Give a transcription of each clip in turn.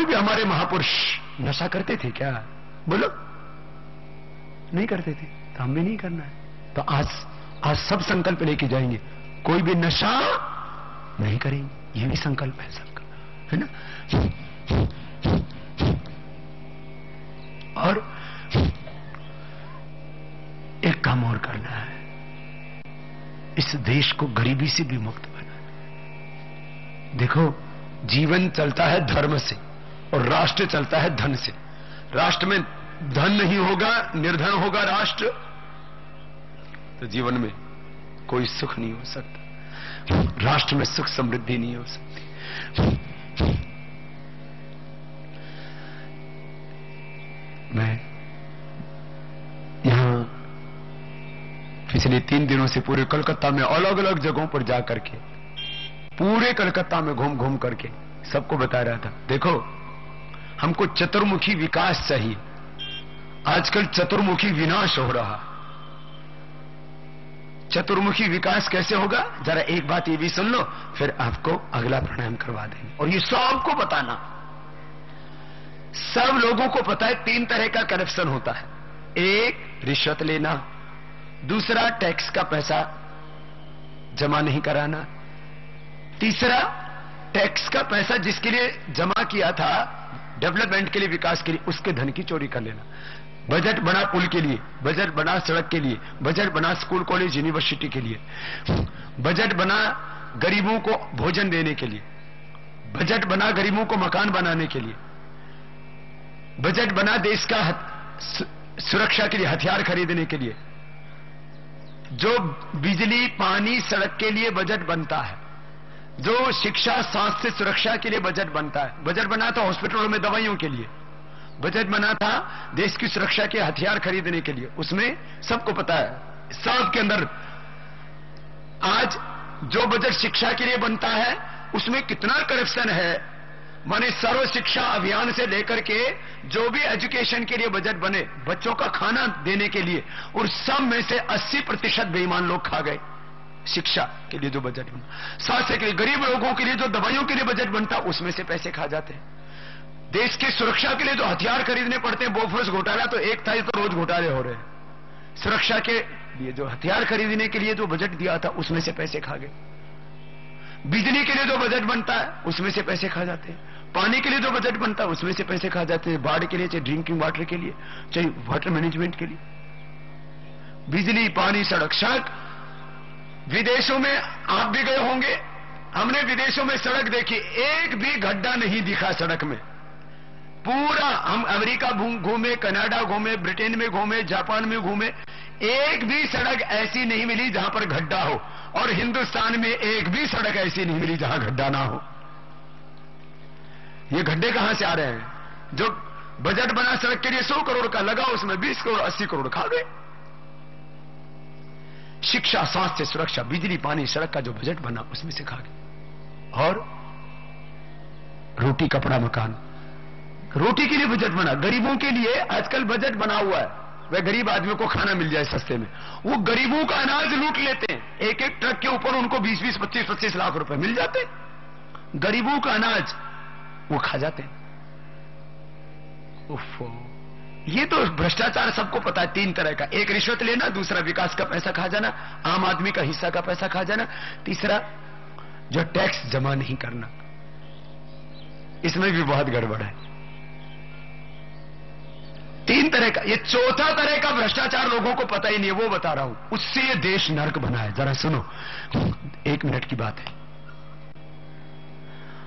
भी हमारे महापुरुष नशा करते थे क्या? बोलो। नहीं करते थे। तो हमें नहीं करना है। तो आज आज सब संकल्प लेके जाएँगे। कोई भी नशा नहीं करेंगे। ये भी संकल्प है संकल्प है ना? और एक काम और करना है। इस देश को गरीबी से भी मुक्त बनाना देखो, जीवन चलता है धर्म से। और राष्ट्र चलता है धन से। राष्ट्र में धन नहीं होगा, निर्धन होगा राष्ट्र। तो जीवन में कोई सुख नहीं हो सकता। राष्ट्र में सुख समृद्धि नहीं हो सकती। मैं यहाँ पिछले तीन दिनों से पूरे कलकत्ता में अलग अलग जगहों पर जाकर के पूरे कलकत्ता में घूम घूम करके सबको बता रहा था, देखो हमको चतुर्मुखी विकास चाहिए। आजकल चतुर्मुखी विनाश हो रहा। चतुर्मुखी विकास कैसे होगा? जरा एक बात ये भी सुन लो, फिर आपको अगला प्राणायाम करवा देंगे। और ये सबको बताना। सब लोगों को पता है तीन तरह का करप्शन होता है। एक, रिश्वत लेना। दूसरा टैक्स का पैसा जमा नहीं कराना। तीसरा टैक्स का पैसा जिसके लिए जमा किया था डेवलपमेंट के लिए, विकास के लिए, उसके धन की चोरी कर लेना। बजट बना पुल के लिए, बजट बना सड़क के लिए, बजट बना स्कूल, कॉलेज, यूनिवर्सिटी के लिए। बजट बना गरीबों को भोजन देने के लिए। बजट बना गरीबों को मकान बनाने के लिए। बजट बना देश का सुरक्षा के लिए, हथियार खरीदने के लिए। जो बिजली, पानी, सड़क के लिए बजट बनता है जो शिक्षा, स्वास्थ्य, सुरक्षा के लिए बजट बनता है। बजट बना था हॉस्पिटलों में, दवाइयों के लिए। बजट बना था देश की सुरक्षा के हथियार खरीदने के लिए। उसमें सबको पता है, सब के अंदर आज जो बजट शिक्षा के लिए बनता है, उसमें कितना करप्शन है। माने सर्व शिक्षा अभियान से लेकर के जो भी एजुकेशन के लिए बजट बने, बच्चों का खाना देने के लिए और सब में से 80 प्रतिशत बेईमान लोग खा गए। शिक्षा के लिए जो बजट बना स्वास्थ्य के लिए, गरीब लोगों के लिए जो दवाइयों के लिए बजट बनता, उसमें से पैसे खा जाते हैं। देश की सुरक्षा के लिए जो हथियार खरीदने पड़ते हैं बोफोर्स घोटाला तो एक था तो रोज घोटाले हो रहे हैं। सुरक्षा के लिए जो हथियार खरीदने के लिए जो बजट दिया था, उसमें से पैसे खा गए। बिजली के लिए जो बजट बनता है, उसमें से पैसे खा जाते हैं। पानी के लिए जो बजट बनता है, उसमें से पैसे खा जाते हैं। बाढ़ के लिए, चाहे ड्रिंकिंग वाटर के लिए, चाहे वाटर मैनेजमेंट के लिए। बिजली, पानी, सड़क सड़क विदेशों में आप भी गए होंगे। हमने विदेशों में सड़क देखी। एक भी गड्ढा नहीं दिखा सड़क में। पूरा हम अमेरिका घूमे, कनाडा घूमे, ब्रिटेन में घूमे, जापान में घूमे। एक भी सड़क ऐसी नहीं मिली जहाँ पर गड्ढा हो। और हिंदुस्तान में एक भी सड़क ऐसी नहीं मिली जहाँ गड्ढा ना हो। ये गड्ढे कहाँ से आ रहे हैं? जो बजट बना सड़क के लिए 100 करोड़ का लगा, उसमें 20 करोड़ 80 करोड़ खा गए। शिक्षा, स्वास्थ्य, सुरक्षा, बिजली, पानी, सड़क का जो बजट बना, उसमें से खा गए। और रोटी, कपड़ा, मकान। रोटी के लिए बजट बना। गरीबों के लिए आजकल बजट बना हुआ है। वह गरीब आदमी को खाना मिल जाए सस्ते में। वो गरीबों का अनाज लूट लेते हैं। एक एक ट्रक के ऊपर उनको 20-20 25-25 लाख रुपए मिल जाते गरीबों का अनाज वो खा जाते उफो ये तो भ्रष्टाचार सबको पता है, तीन तरह का। एक रिश्वत लेना, दूसरा विकास का पैसा खा जाना, आम आदमी का हिस्सा का पैसा खा जाना, तीसरा जो टैक्स जमा नहीं करना। इसमें भी बहुत गड़बड़ है। तीन तरह का, ये चौथा तरह का भ्रष्टाचार लोगों को पता ही नहीं है, वो बता रहा हूँ। उससे ये देश नरक बना है। जरा सुनो, एक मिनट की बात है।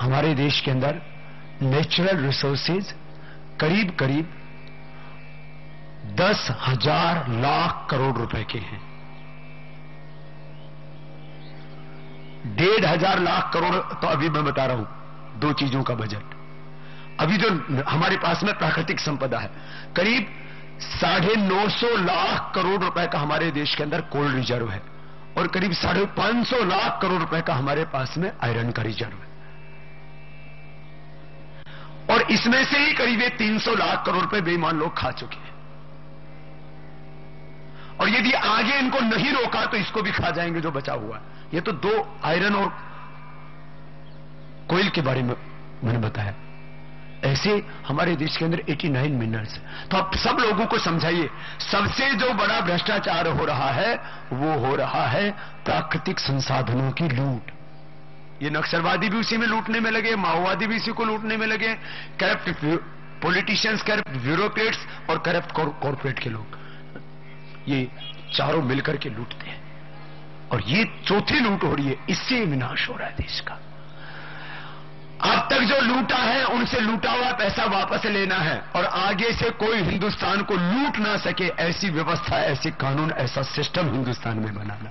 हमारे देश के अंदर नेचुरल रिसोर्सेज करीब करीब दस हज़ार लाख करोड़ रुपए के हैं। डेढ़ हज़ार लाख करोड़ तो अभी मैं बता रहा हूँ, दो चीज़ों का बजट। अभी जो हमारे पास में प्राकृतिक संपदा है, करीब साढ़े नौ सौ लाख करोड़ रुपए का हमारे देश के अंदर कोल्ड रिज़र्व है, और करीब साढ़े पाँच सौ लाख करोड़ रुपए का हमारे पास में आयरन का रिज़र्व है। और इसमें से ही करीब तीन सौ लाख करोड़ रुपए बेईमान लोग खा चुके हैं। और यदि आगे इनको नहीं रोका तो इसको भी खा जाएँगे जो बचा हुआ। ये तो दो आयरन और कोयल के बारे में मैंने बताया। ऐसे हमारे देश के अंदर 89 मिनरल्स तो आप सब लोगों को समझाइए, सबसे जो बड़ा भ्रष्टाचार हो रहा है, वो हो रहा है प्राकृतिक संसाधनों की लूट। ये नक्सलवादी भी उसी में लूटने में लगे, माओवादी भी इसी को लूटने में लगे। करप्ट पॉलिटिशियंस, करप्ट ब्यूरोक्रेट्स और करप्ट कॉरपोरेट के लोग। ये चारों मिलकर के लूटते हैं। और ये चौथी लूट हो रही है इससे विनाश हो रहा है देश का। अब तक जो लूटा है उनसे लूटा हुआ पैसा वापस लेना है। और आगे से कोई हिंदुस्तान को लूट ना सके ऐसी व्यवस्था ऐसे कानून ऐसा सिस्टम हिंदुस्तान में बनाना।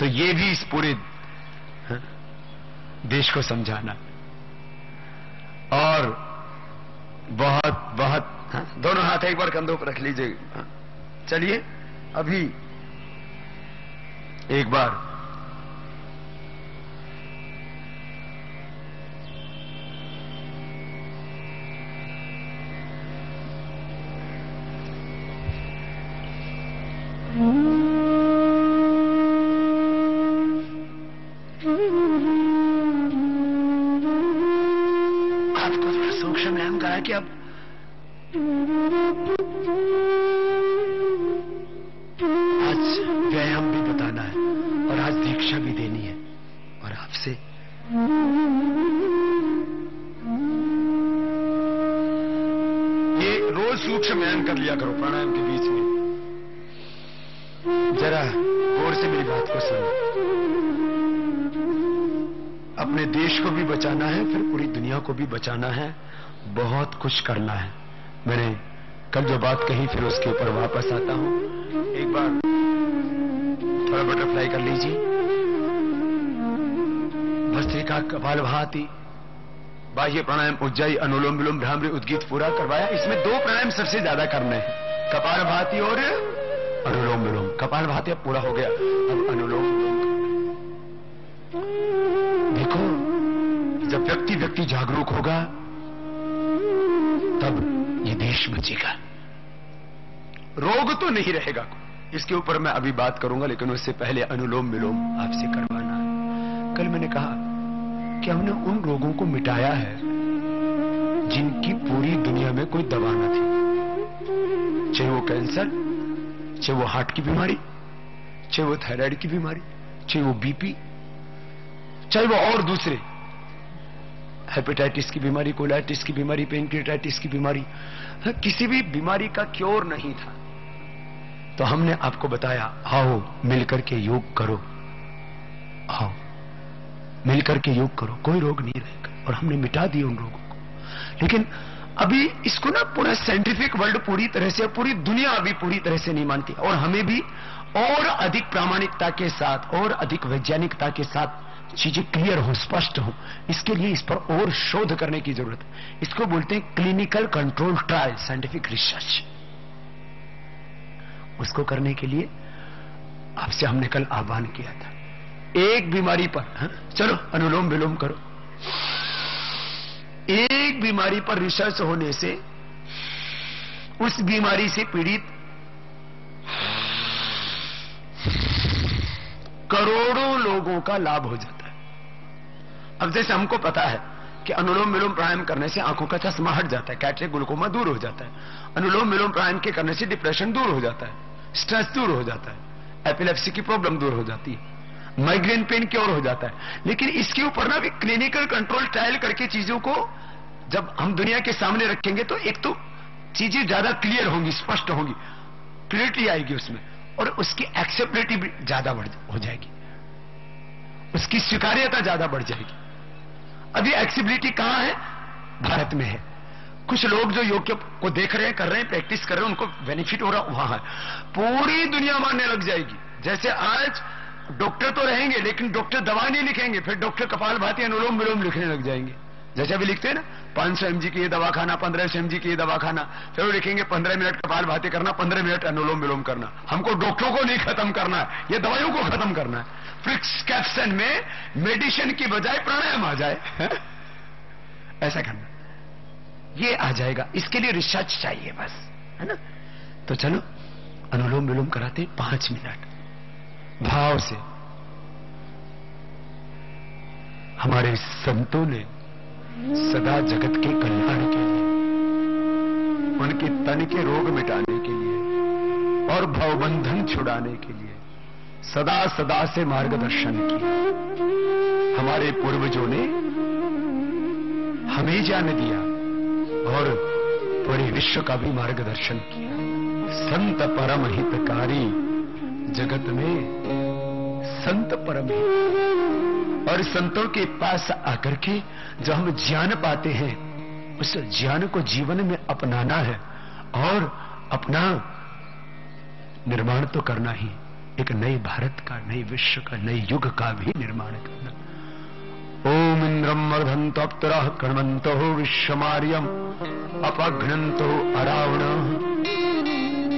तो ये भी इस पूरे हाँ, देश को समझाना। और बहुत बहुत हाँ, दोनों हाथ एक बार कंधों पर रख लीजिए। हाँ, चलिए अभी एक बार। आज व्यायाम भी बताना है और आज दीक्षा भी देनी है। और आपसे ये रोज सूक्ष्म व्यायाम कर लिया करो, प्राणायाम के बीच में। जरा गौर से मेरी बात को सुनो। अपने देश को भी बचाना है, फिर पूरी दुनिया को भी बचाना है, बहुत कुछ करना है। मैंने कल जो बात कही, फिर उसके ऊपर वापस आता हूँ। एक बार थोड़ा बटरफ्लाई कर लीजिए। भस्त्रिका कपाल भाती बाह्य प्राणायाम उज्जाई अनुलोम विलोम भ्रामरी उद्गीत पूरा करवाया। इसमें दो प्राणायाम सबसे ज़्यादा करने हैं। कपाल भाती और अनुलोम विलोम कपाल भाती अब पूरा हो गया। अब अनुलोम देखो, जब व्यक्ति व्यक्ति जागरूक होगा, तब ये देश बचेगा। रोग तो नहीं रहेगा इसके ऊपर मैं अभी बात करूँगा लेकिन उससे पहले अनुलोम विलोम आपसे करवाना है। कल मैंने कहा कि हमने उन रोगों को मिटाया है जिनकी पूरी दुनिया में कोई दवा न थी। चाहे वो कैंसर चाहे वो हार्ट की बीमारी चाहे वो थायराइड की बीमारी चाहे वो बीपी चाहे वो और दूसरे। हेपेटाइटिस की बीमारी कोलाइटिस की बीमारी पेनक्रियाटाइटिस की बीमारी। हाँ, किसी भी बीमारी का क्योर नहीं था। तो हमने आपको बताया, आओ मिलकर के योग करो। आओ मिलकर के योग करो, कोई रोग नहीं रहेगा। और हमने मिटा दिए उन रोगों को। लेकिन अभी इसको ना पूरा साइंटिफिक वर्ल्ड पूरी तरह से पूरी दुनिया अभी पूरी तरह से नहीं मानती। और हमें भी और अधिक प्रामाणिकता के साथ और अधिक वैज्ञानिकता के साथ चीज़ें क्लियर हो, स्पष्ट हो। इसके लिए इस पर और शोध करने की ज़रूरत है। इसको बोलते हैं clinical control trial scientific research उसको करने के लिए आपसे हमने कल आह्वान किया था। एक बीमारी पर, हा? चलो, अनुलोम विलोम करो। एक बीमारी पर रिसर्च होने से, उस बीमारी से पीड़ित करोड़ों लोगों का लाभ हो जाता है। अब जैसे हमको पता है कि अनुलोम विलोम प्राणायाम करने से आँखों का चश्मा हट जाता है कैटरेक ग्लूकोमा दूर हो जाता है। अनुलोम विलोम प्राणायाम के करने से डिप्रेशन दूर हो जाता है। स्ट्रेस दूर हो जाता है। एपिलेप्सी की प्रॉब्लम दूर हो जाती है। माइग्रेन पेन क्योर हो जाता है। लेकिन इसके ऊपर ना भी क्लिनिकल कंट्रोल ट्रायल करके चीज़ों को जब हम दुनिया के सामने रखेंगे तो एक तो चीज़ें ज़्यादा क्लियर होंगी, स्पष्ट होंगी। क्लियरिटी आएगी उसमें और उसकी एक्सेप्टेबिलिटी ज़्यादा बढ़ हो जाएगी। उसकी स्वीकार्यता ज़्यादा बढ़ जाएगी। अभी एक्सेबिलिटी कहाँ है? भारत में है। कुछ लोग जो योग को देख रहे हैं, कर रहे हैं प्रैक्टिस कर रहे हैं, उनको बेनिफिट हो रहा, वहाँ है। पूरी दुनिया मानने लग जाएगी। जैसे आज डॉक्टर तो रहेंगे, लेकिन डॉक्टर दवा नहीं लिखेंगे, फिर डॉक्टर कपाल भाती, अनुलोम विलोम लिखने लग जाएँगे। जैसे अभी लिखते हैं ना, पाँच सौ एमजी की दवा खाना, पंद्रह सौ एमजी की ये दवा खाना, फिर लिखेंगे, पंद्रह मिनट कपाल भाती करना, पंद्रह मिनट अनुलोम विलोम करना। हमको डॉक्टरों को नहीं खत्म करना है, ये दवाइयों को खत्म करना है। प्रिस्क्रिप्शन में मेडिसिन की बजाय प्राणायाम आ जाए ऐसा करना। ये आ जाएगा, इसके लिए रिसर्च चाहिए बस, है ना? तो चलो, अनुलोम विलोम कराते पाँच मिनट। भाव से। हमारे संतों ने सदा जगत के कल्याण के लिए, उनके तन के रोग मिटाने के लिए, और भवबंधन छुड़ाने के लिए सदा सदा से मार्गदर्शन किया हमारे पूर्वजों ने हमें जान दिया। और पूरे विश्व का भी मार्गदर्शन किया। संत परम हितकारी जगत में संत परम और संतों के पास आकर के जो हम ज्ञान पाते हैं, उस ज्ञान को जीवन में अपनाना है और अपना निर्माण तो करना ही। एक नए भारत का नए विश्व का नए युग का भी निर्माण करना। वर्धंतोप्तर कणवंतो विश्वमार्यम अपघ्नंतो अरावण।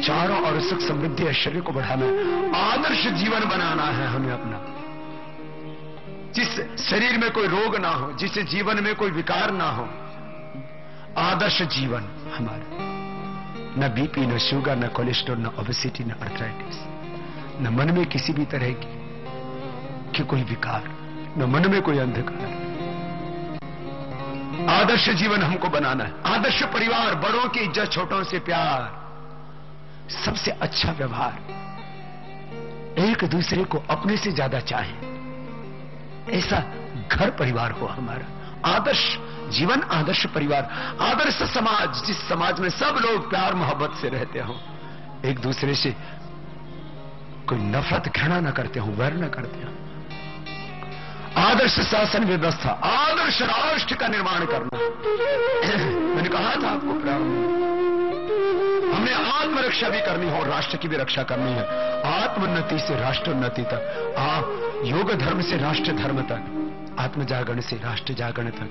चारों और सुख समृद्धि ऐश्वर्य को बढ़ाना है। आदर्श जीवन बनाना है हमें अपना। जिस शरीर में कोई रोग ना हो, जिस जीवन में कोई विकार ना हो, आदर्श जीवन हमारा। न बीपी, न शुगर, न कोलेस्ट्रॉल, न ओबेसिटी, न अर्थराइटिस। न मन में किसी भी तरह की, कि कोई विकार, न मन में कोई अंधकार। आदर्श जीवन हमको बनाना है। आदर्श परिवार, बड़ों की इज़्ज़त, छोटों से प्यार। सबसे अच्छा व्यवहार, एक दूसरे को अपने से ज़्यादा चाहे। ऐसा घर परिवार हो हमारा। आदर्श जीवन, आदर्श परिवार, आदर्श समाज, जिस समाज में सब लोग प्यार, मोहब्बत से रहते हो, एक दूसरे से कोई नफरत घृणा ना करते हो, वैर ना करते हो। आदर्श शासन व्यवस्था, आदर्श राष्ट्र का निर्माण करना। मैंने कहा था आपको प्रारंभ हमने आत्मरक्षा भी करनी हो और राष्ट्र की भी रक्षा करनी है। आत्मोन्नति से राष्ट्र उन्नति तक, आप योग धर्म से राष्ट्र धर्म तक आत्म जागरण से राष्ट्र जागरण तक